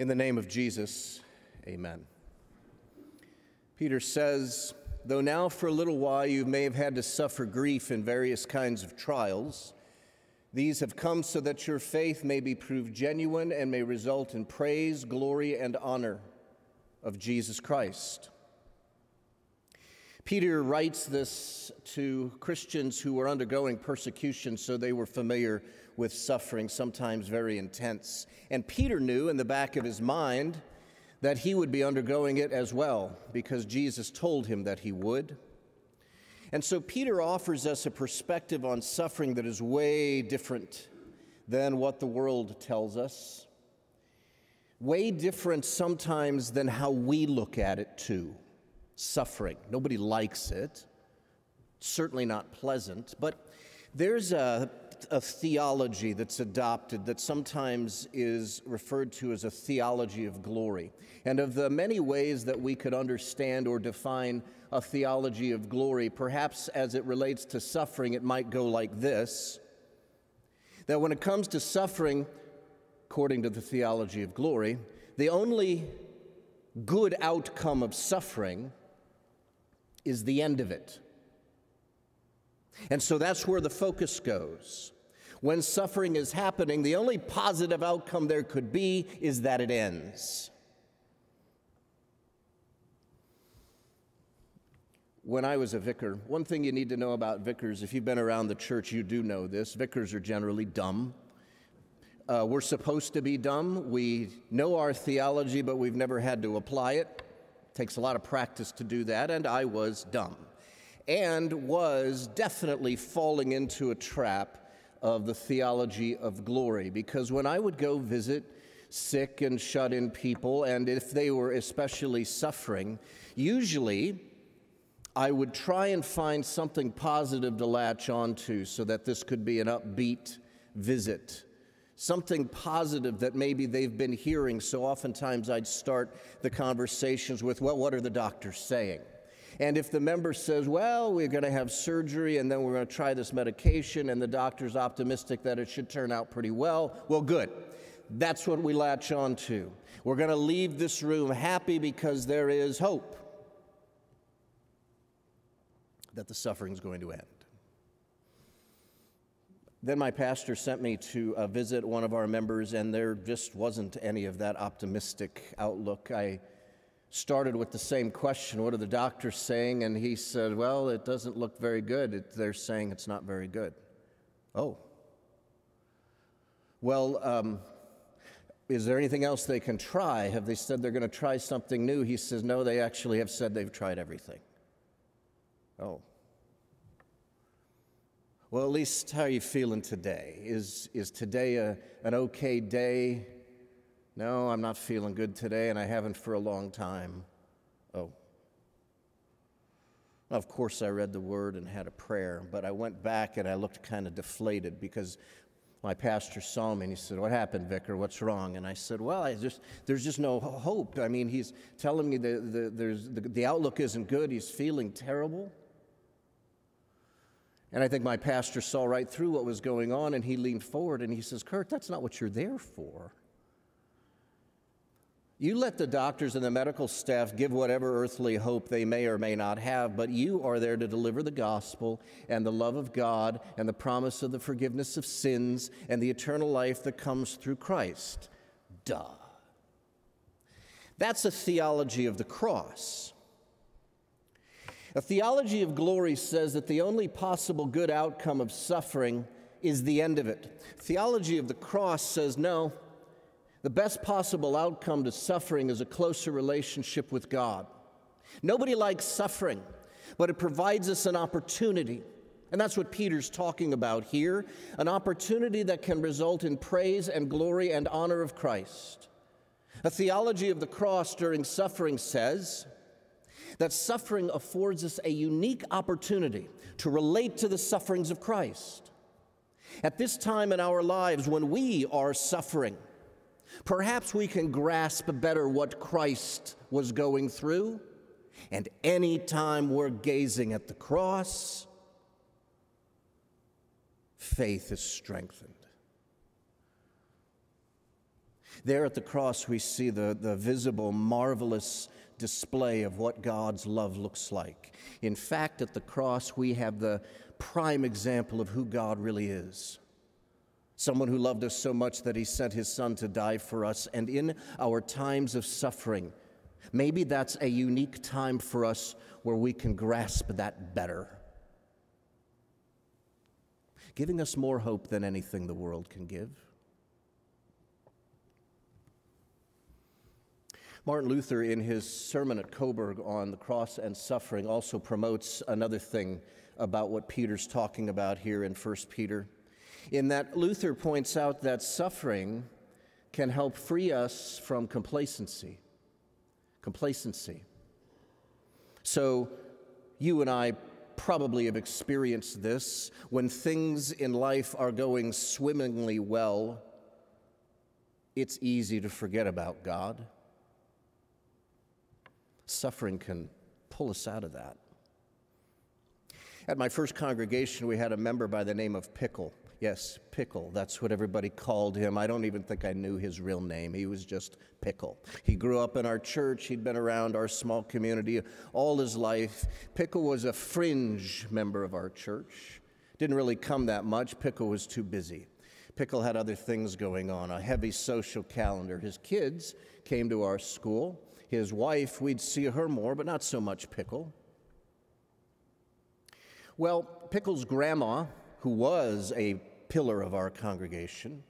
In the name of Jesus, amen. Peter says, Though now for a little while you may have had to suffer grief in various kinds of trials, these have come so that your faith may be proved genuine and may result in praise, glory, and honor of Jesus Christ. Peter writes this to Christians who were undergoing persecution, so they were familiar with suffering, sometimes very intense. And Peter knew in the back of his mind that he would be undergoing it as well, because Jesus told him that he would. And so Peter offers us a perspective on suffering that is way different than what the world tells us, way different sometimes than how we look at it, too. Suffering. Nobody likes it, certainly not pleasant, but there's a a theology that's adopted that sometimes is referred to as a theology of glory. And of the many ways that we could understand or define a theology of glory, perhaps as it relates to suffering, it might go like this that when it comes to suffering, according to the theology of glory, the only good outcome of suffering is the end of it. And so that's where the focus goes. When suffering is happening, the only positive outcome there could be is that it ends. When I was a vicar, one thing you need to know about vicars, if you've been around the church, you do know this vicars are generally dumb. Uh, we're supposed to be dumb. We know our theology, but we've never had to apply it. Takes a lot of practice to do that, and I was dumb and was definitely falling into a trap of the theology of glory. Because when I would go visit sick and shut in people, and if they were especially suffering, usually I would try and find something positive to latch onto so that this could be an upbeat visit. Something positive that maybe they've been hearing. So oftentimes I'd start the conversations with, well, what are the doctors saying? And if the member says, well, we're going to have surgery and then we're going to try this medication, and the doctor's optimistic that it should turn out pretty well, well, good. That's what we latch on to. We're going to leave this room happy because there is hope that the suffering is going to end. Then my pastor sent me to uh, visit one of our members, and there just wasn't any of that optimistic outlook. I started with the same question What are the doctors saying? And he said, Well, it doesn't look very good. It, they're saying it's not very good. Oh. Well, um, is there anything else they can try? Have they said they're going to try something new? He says, No, they actually have said they've tried everything. Oh. Well, at least how are you feeling today? Is, is today a, an okay day? No, I'm not feeling good today, and I haven't for a long time. Oh. Of course, I read the word and had a prayer, but I went back and I looked kind of deflated because my pastor saw me and he said, What happened, Vicar? What's wrong? And I said, Well, I just, there's just no hope. I mean, he's telling me the, the, there's, the, the outlook isn't good, he's feeling terrible. And I think my pastor saw right through what was going on and he leaned forward and he says, Kurt, that's not what you're there for. You let the doctors and the medical staff give whatever earthly hope they may or may not have, but you are there to deliver the gospel and the love of God and the promise of the forgiveness of sins and the eternal life that comes through Christ. Duh. That's a theology of the cross. A theology of glory says that the only possible good outcome of suffering is the end of it. Theology of the cross says no. The best possible outcome to suffering is a closer relationship with God. Nobody likes suffering, but it provides us an opportunity. And that's what Peter's talking about here an opportunity that can result in praise and glory and honor of Christ. A theology of the cross during suffering says that suffering affords us a unique opportunity to relate to the sufferings of Christ. At this time in our lives when we are suffering, Perhaps we can grasp better what Christ was going through. And any time we're gazing at the cross, faith is strengthened. There at the cross, we see the, the visible, marvelous display of what God's love looks like. In fact, at the cross, we have the prime example of who God really is. Someone who loved us so much that he sent his son to die for us. And in our times of suffering, maybe that's a unique time for us where we can grasp that better, giving us more hope than anything the world can give. Martin Luther, in his sermon at Coburg on the cross and suffering, also promotes another thing about what Peter's talking about here in 1 Peter. In that, Luther points out that suffering can help free us from complacency. Complacency. So, you and I probably have experienced this when things in life are going swimmingly well. It's easy to forget about God. Suffering can pull us out of that. At my first congregation, we had a member by the name of Pickle. Yes, Pickle. That's what everybody called him. I don't even think I knew his real name. He was just Pickle. He grew up in our church. He'd been around our small community all his life. Pickle was a fringe member of our church. Didn't really come that much. Pickle was too busy. Pickle had other things going on, a heavy social calendar. His kids came to our school. His wife, we'd see her more, but not so much Pickle. Well, Pickle's grandma, who was a pillar of our congregation,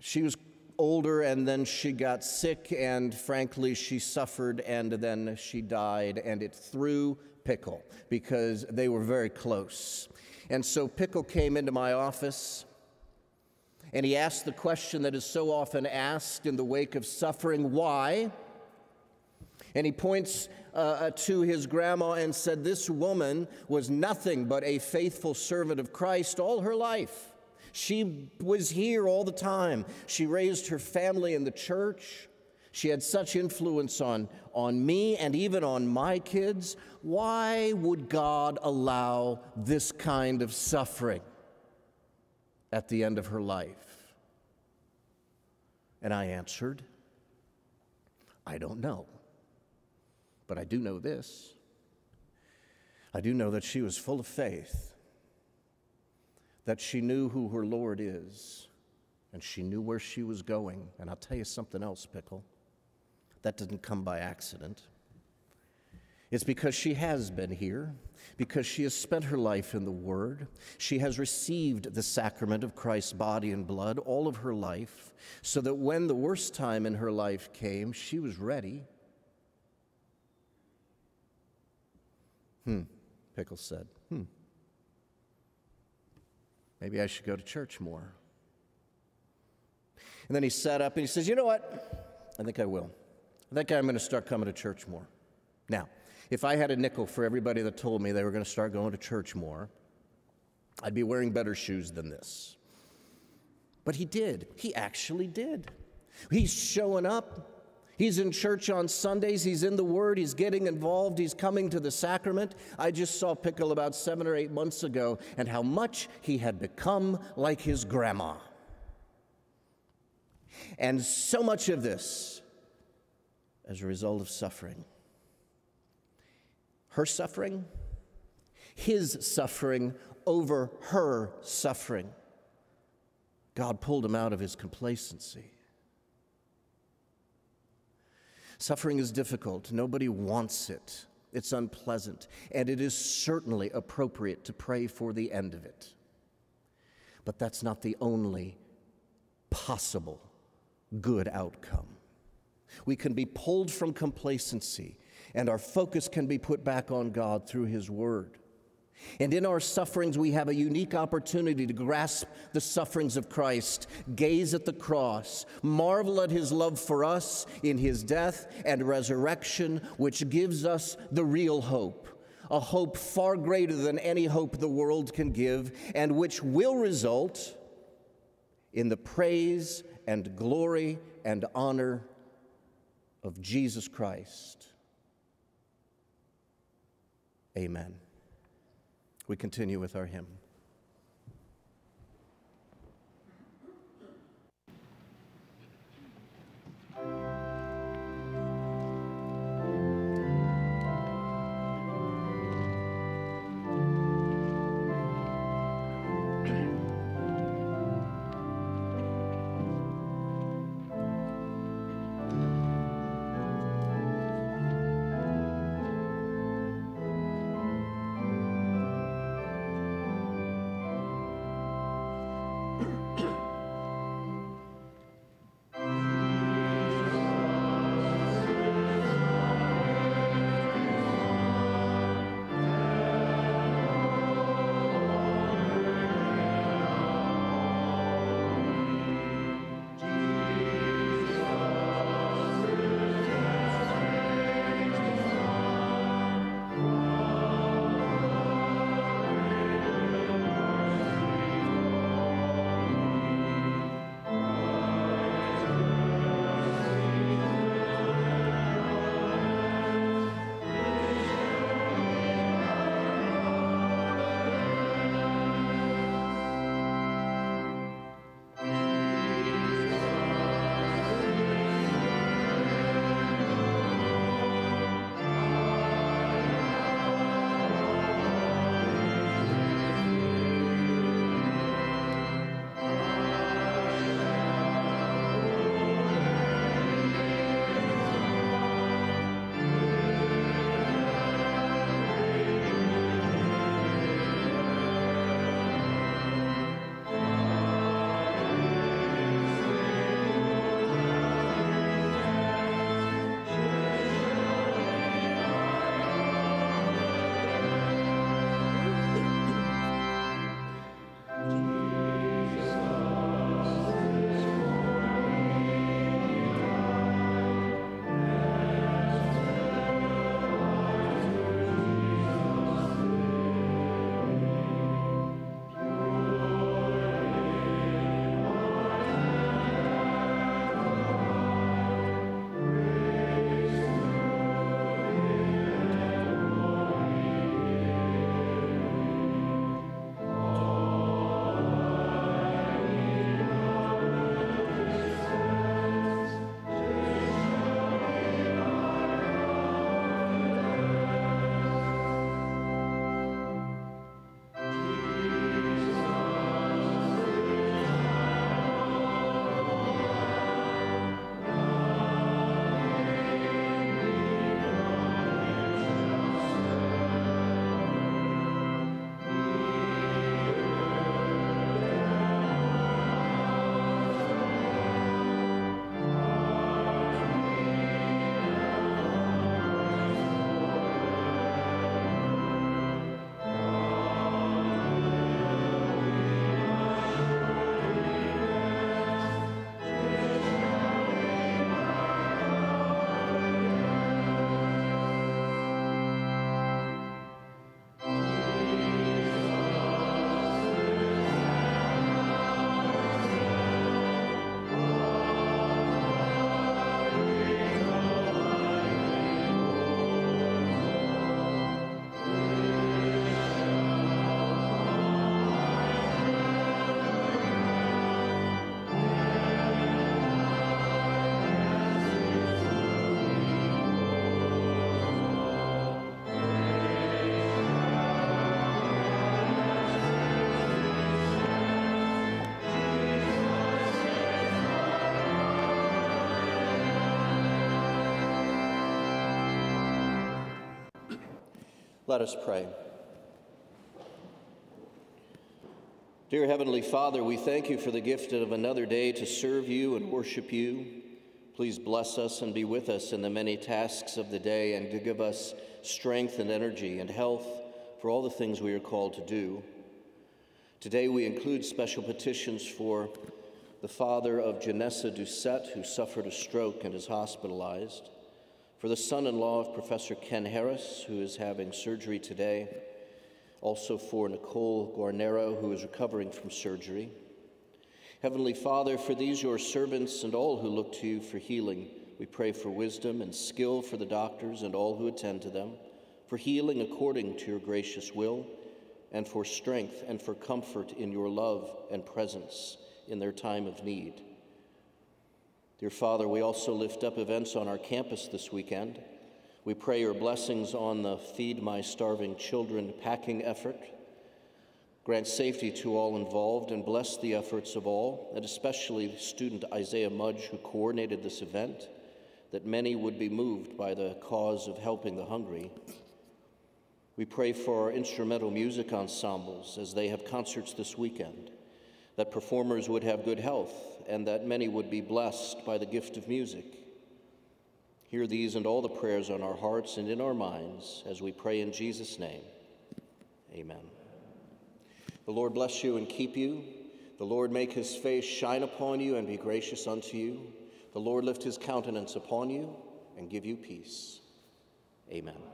she was older and then she got sick, and frankly, she suffered and then she died, and it threw Pickle because they were very close. And so Pickle came into my office and he asked the question that is so often asked in the wake of suffering why? And he points uh, uh, to his grandma and said, This woman was nothing but a faithful servant of Christ all her life. She was here all the time. She raised her family in the church. She had such influence on, on me and even on my kids. Why would God allow this kind of suffering at the end of her life? And I answered, I don't know. But I do know this I do know that she was full of faith, that she knew who her Lord is, and she knew where she was going. And I'll tell you something else, Pickle. That didn't come by accident. It's because she has been here, because she has spent her life in the Word. She has received the sacrament of Christ's body and blood all of her life, so that when the worst time in her life came, she was ready. Hmm, Pickles said. Hmm. Maybe I should go to church more. And then he sat up and he says, You know what? I think I will. I think I'm going to start coming to church more. Now, if I had a nickel for everybody that told me they were going to start going to church more, I'd be wearing better shoes than this. But he did. He actually did. He's showing up He's in church on Sundays, he's in the Word, he's getting involved, he's coming to the sacrament. I just saw Pickle about seven or eight months ago, and how much he had become like his grandma. And so much of this as a result of suffering. Her suffering, his suffering over her suffering. God pulled him out of his complacency. Suffering is difficult. Nobody wants it. It's unpleasant. And it is certainly appropriate to pray for the end of it. But that's not the only possible good outcome. We can be pulled from complacency, and our focus can be put back on God through His Word. And in our sufferings, we have a unique opportunity to grasp the sufferings of Christ, gaze at the cross, marvel at his love for us in his death and resurrection, which gives us the real hope. A hope far greater than any hope the world can give, and which will result in the praise and glory and honor of Jesus Christ. Amen. We continue with our hymn. Let us pray. Dear Heavenly Father, we thank you for the gift of another day to serve you and worship you. Please bless us and be with us in the many tasks of the day and to give us strength and energy and health for all the things we are called to do. Today we include special petitions for the father of Janessa Doucette, who suffered a stroke and is hospitalized, for the son in law of Professor Ken Harris, who is having surgery today, also for Nicole Guarnero, who is recovering from surgery. Heavenly Father, for these your servants and all who look to you for healing, we pray for wisdom and skill for the doctors and all who attend to them, for healing according to your gracious will, and for strength and for comfort in your love and presence in their time of need. Dear Father, we also lift up events on our campus this weekend. We pray your blessings on the Feed My Starving Children packing effort. Grant safety to all involved and bless the efforts of all, and especially student Isaiah Mudge, who coordinated this event, that many would be moved by the cause of helping the hungry. We pray for our instrumental music ensembles as they have concerts this weekend, that performers would have good health and that many would be blessed by the gift of music. Hear these and all the prayers on our hearts and in our minds as we pray in Jesus' name. Amen. The Lord bless you and keep you. The Lord make his face shine upon you and be gracious unto you. The Lord lift his countenance upon you and give you peace. Amen.